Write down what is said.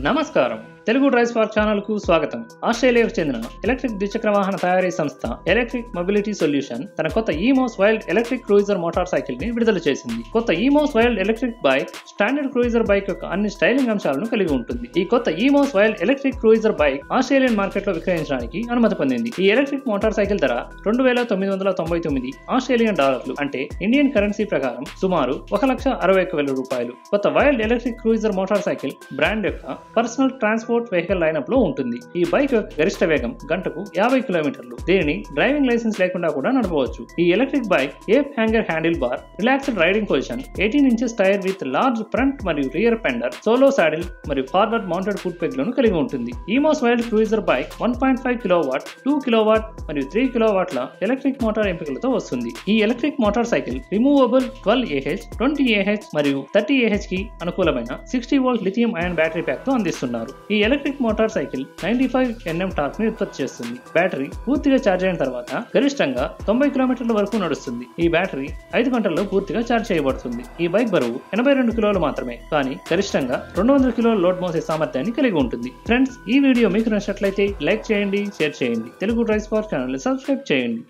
నమస్కారం. Telugu drive spark ఛానల్కు స్వాగతం. ఆస్ట్రేలియాకు చెందిన ఎలక్ట్రిక్ ద్విచక్ర వాహన తయారీ సంస్థ ఎలక్ట్రిక్ మొబిలిటీ సొల్యూషన్ తన కొత్త eMOS Wild electric cruiser motor సైకిల్ని విడుదల చేసింది. కొత్త eMOS Wild electric bike standard cruiser bike యొక్క అన్ని స్టైలింగ్ అంశాలను కలిగి ఉంటుంది. ఈ కొత్త eMOS Wild electric cruiser bike Australian మార్కెట్లో విక్రయించడానికి అనుమతి పొందింది. ఈ ఎలక్ట్రిక్ మోటార్ సైకిల్ ధర రెండు వేల తొమ్మిది వందల తొంభై తొమ్మిది ఆస్ట్రేలియన్ డాలర్లు అంటే ఇండియన్ కరెన్సీ ప్రకారం సుమారు ఒక లక్ష అరవై ఒక్క వేల రూపాయలు. కొత్త Wild electric cruiser motorcycle brand యొక్క పర్సనల్ ట్రాన్స్పోర్ట్ వెహికల్ లైనప్లో ఉంటుంది. ఈ బైక్ యొక్క గరిష్ట వేగం గంటకు యాభై కిలోమీటర్లు. దీనిని డ్రైవింగ్ లైసెన్స్ లేకుండా కూడా నడపవచ్చు. ఈ electric bike ape hanger handlebar relaxed riding position eighteen inches tyre with large front మరియు రియర్ పెండర్ సోలో సాడిల్ మరియు ఫార్వర్డ్ మౌంటెడ్ ఫుట్ పెగ్లను కలిగి ఉంటుంది. EMOS Wild cruiser bike one point five kilowatt two kilowatt మరియు three kilo వాట్ల electric motor ఎంపికలతో వస్తుంది. ఈ electric motorcycle removable twelve A H twenty A H మరియు థర్టీ ఏహెచ్కి అనుకూలమైన sixty volt lithium ion battery ప్యాక్తో అందిస్తున్నారు. ఈ electric motorcycle ninety five N M టార్క్ని ఉత్పత్తి చేస్తుంది. బ్యాటరీ పూర్తిగా ఛార్జ్ అయిన తర్వాత గరిష్టంగా తొంభై కిలోమీటర్ల వరకు నడుస్తుంది. ఈ బ్యాటరీ ఐదు గంటల్లో పూర్తిగా ఛార్జ్ చేయబడుతుంది. ఈ బైక్ బరువు ఎనభై రెండు కిలోలు మాత్రమే. కానీ గరిష్టంగా రెండు వందల కిలోల లోడ్ మోసే సామర్థ్యాన్ని కలిగి ఉంటుంది. ఫ్రెండ్స్ ఈ వీడియో మీకు నచ్చినట్లయితే లైక్ చేయండి షేర్ చేయండి. Telugu Drive Spark channel subscribe చేయండి.